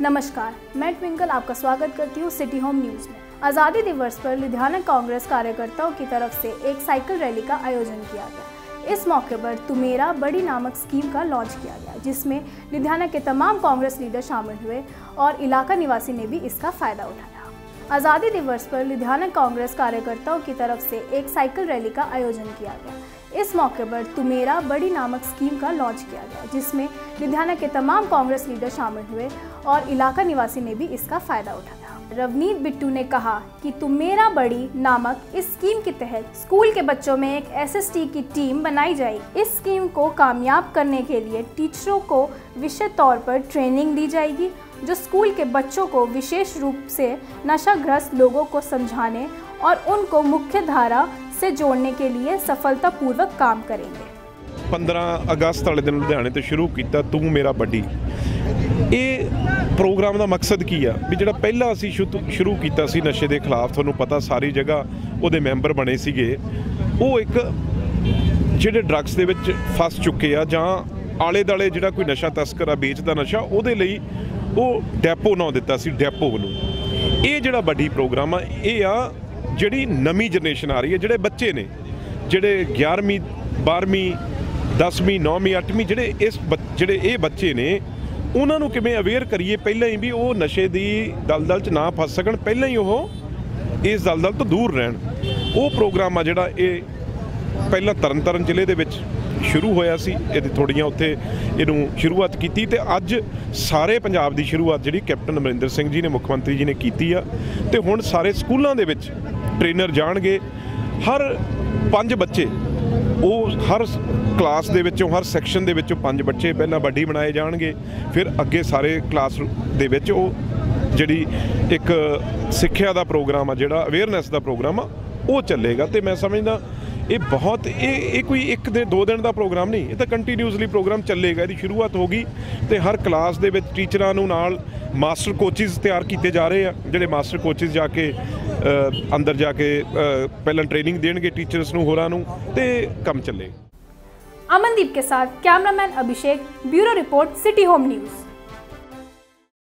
नमस्कार, मैं ट्विंकल आपका स्वागत करती हूँ सिटी होम न्यूज़ में। आज़ादी दिवस पर लुधियाना कांग्रेस कार्यकर्ताओं की तरफ़ से एक साइकिल रैली का आयोजन किया गया। इस मौके पर तुमेरा बड़ी नामक स्कीम का लॉन्च किया गया, जिसमें लुधियाना के तमाम कांग्रेस लीडर शामिल हुए और इलाका निवासी ने भी इसका फ़ायदा उठाया। आज़ादी दिवस पर लुधियाना कांग्रेस कार्यकर्ताओं की तरफ़ से एक साइकिल रैली का आयोजन किया गया इस मौके पर तुमेरा बड़ी नामक स्कीम का लॉन्च किया गया, जिसमें लुधियाना के तमाम कांग्रेस लीडर शामिल हुए और इलाका निवासी ने भी इसका फ़ायदा उठाया। रवनीत बिट्टू ने कहा कि तुमेरा बड़ी नामक इस स्कीम के तहत स्कूल के बच्चों में एक एसएसटी की टीम बनाई जाएगी इस स्कीम को कामयाब करने के लिए टीचरों को विषय तौर पर ट्रेनिंग दी जाएगी, जो स्कूल के बच्चों को विशेष रूप से नशाग्रस्त लोगों को समझाने और उनको मुख्य धारा से जोड़ने के लिए सफलतापूर्वक काम करेंगे 15 ਅਗਸਤ ਵਾਲੇ ਦਿਨ ਲੁਧਿਆਣੇ ਤੋਂ ਸ਼ੁਰੂ ਕੀਤਾ ਤੂੰ ਮੇਰਾ ਵੱਡੀ ਇਹ ਪ੍ਰੋਗਰਾਮ ਦਾ ਮਕਸਦ ਕੀ ਆ ਵੀ ਜਿਹੜਾ ਪਹਿਲਾਂ ਅਸੀਂ ਸ਼ੁਰੂ- ਸ਼ੁਰੂ ਕੀਤਾ ਸੀ ਨਸ਼ੇ ਦੇ ਖਿਲਾਫ ਤੁਹਾਨੂੰ ਪਤਾ ਸਾਰੀ ਜਗ੍ਹਾ ਉਹਦੇ ਮੈਂਬਰ ਬਣੇ ਸੀਗੇ ਉਹ ਇੱਕ ਜਿਹੜੇ ਡਰੱਗਸ ਦੇ ਵਿੱਚ ਫਸ ਚੁੱਕੇ ਆ ਜਾਂ ਆਲੇ ਦਾਲੇ ਜਿਹੜਾ ਕੋਈ ਨਸ਼ਾ ਤਸਕਰ ਆ ਵੇਚਦਾ ਨਸ਼ਾ ਉਹਦੇ ਲਈ ਉਹ ਡੈਪੋ ਨਾਂ ਦਿੱਤਾ ਸੀ ਡੈਪੋ ਵੱਲੋਂ ਇਹ ਜਿਹੜਾ ਵੱਡੀ ਪ੍ਰੋਗਰਾਮ ਆ ਇਹ ਆ ਜਿਹੜੀ ਨਵੀਂ ਜਨਰੇਸ਼ਨ ਆ ਰਹੀ ਹੈ, ਜਿਹੜੇ ਬੱਚੇ ਨੇ, ਜਿਹੜੇ 11ਵੀਂ 12ਵੀਂ 10ਵੀਂ 9ਵੀਂ 8ਵੀਂ ਜਿਹੜੇ ਇਸ ਬੱਚ- ਜਿਹੜੇ ਇਹ ਬੱਚੇ ਨੇ, ਉਹਨਾਂ ਨੂੰ ਕਿਵੇਂ ਅਵੇਅਰ ਕਰੀਏ? ਪਹਿਲਾਂ ਹੀ ਵੀ ਉਹ ਨਸ਼ੇ ਦੀ ਦਲਦਲ 'ਚ ਨਾ ਫਸ ਸਕਣ, ਪਹਿਲਾਂ ਹੀ ਉਹ ਇਸ ਦਲਦਲ ਤੋਂ ਦੂਰ ਰਹਿਣ। ਉਹ ਪ੍ਰੋਗਰਾਮ ਆ ਜਿਹੜਾ ਇਹ ਪਹਿਲਾਂ ਤਰਨਤਾਰਨ ਜ਼ਿਲ੍ਹੇ ਦੇ ਵਿੱਚ ਸ਼ੁਰੂ ਹੋਇਆ ਸੀ। ਇਹਦੀ ਥੋੜੀਆਂ ਉੱਥੇ ਇਹਨੂੰ ਸ਼ੁਰੂਆਤ ਕੀਤੀ ਤੇ ਅੱਜ ਸਾਰੇ ਪੰਜਾਬ ਦੀ ਸ਼ੁਰੂਆਤ ਜਿਹੜੀ ਕੈਪਟਨ ਅਮਰਿੰਦਰ ਸਿੰਘ ਜੀ ਨੇ, ਮੁੱਖ ਮੰਤਰੀ ਜੀ ਨੇ ਕੀਤੀ ਆ। ਤੇ ਹੁਣ ਸਾਰੇ ਸਕੂਲਾਂ ਦੇ ਵਿੱਚ ਟ੍ਰੇਨਰ ਜਾਣਗੇ। ਹਰ ਪੰਜ ਬੱਚੇ, ਉਹ ਹਰ ਕਲਾਸ ਦੇ ਵਿੱਚੋਂ, ਹਰ ਸੈਕਸ਼ਨ ਦੇ ਵਿੱਚੋਂ ਪੰਜ ਬੱਚੇ ਪਹਿਲਾਂ ਵੱਡੀ ਬਣਾਏ ਜਾਣਗੇ। ਫਿਰ ਅੱਗੇ ਸਾਰੇ ਕਲਾਸ ਦੇ ਵਿੱਚ ਉਹ ਜਿਹੜੀ ਇੱਕ ਸਿੱਖਿਆ ਦਾ ਪ੍ਰੋਗਰਾਮ ਆ, ਜਿਹੜਾ ਅਵੇਅਰਨੈਸ ਦਾ ਪ੍ਰੋਗਰਾਮ ਆ, ਉਹ ਚੱਲੇਗਾ। ਤੇ ਮੈਂ ਸਮਝਦਾ ਇਹ ਬਹੁਤ, ਇਹ ਇਹ ਕੋਈ ਇੱਕ ਦੇ ਦੋ ਦਿਨ ਦਾ ਪ੍ਰੋਗਰਾਮ ਨਹੀਂ, ਇਹ ਤਾਂ ਕੰਟੀਨਿਊਸਲੀ ਪ੍ਰੋਗਰਾਮ ਚੱਲੇਗਾ, ਇਹਦੀ ਸ਼ੁਰੂਆਤ ਹੋ ਗਈ ਤੇ ਹਰ ਕਲਾਸ ਦੇ ਵਿੱਚ ਟੀਚਰਾਂ ਨੂੰ ਨਾਲ ਮਾਸਟਰ ਕੋਚਿਸ ਤਿਆਰ ਕੀਤੇ ਜਾ ਰਹੇ ਆ, ਜਿਹੜੇ ਮਾਸਟਰ ਕੋਚਿਸ ਜਾ ਕੇ ਅੰਦਰ ਜਾ ਕੇ ਪਹਿਲਾਂ ਟ੍ਰੇਨਿੰਗ ਦੇਣਗੇ ਟੀਚਰਸ ਨੂੰ, ਹੋਰਾਂ ਨੂੰ ਤੇ ਕੰਮ ਚੱਲੇ ਅਮਨਦੀਪ ਕੇ ਸਾਥ, cameraman Abhishek, bureau report city home news